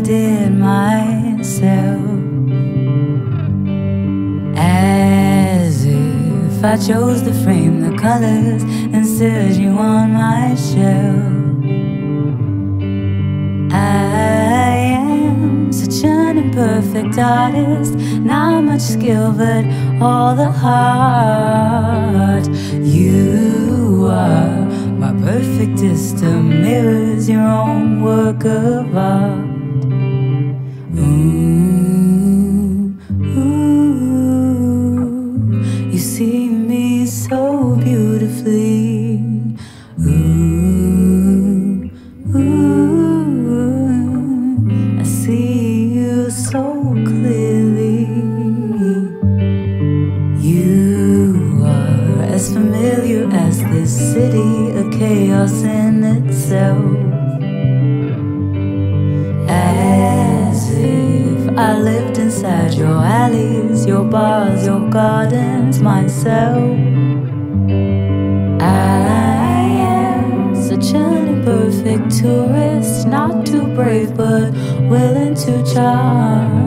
did myself. As if I chose to frame the colors and stood you on my shelf. I am such an imperfect artist, not much skill, but all the heart. You are my perfectest of mirrors, your own work of art. Ooh, you see me so beautifully. Ooh, I see you so clearly. You are as familiar as this city, a chaos in itself. I lived inside your alleys, your bars, your gardens, myself. I am such an imperfect tourist, not too brave but willing to charm.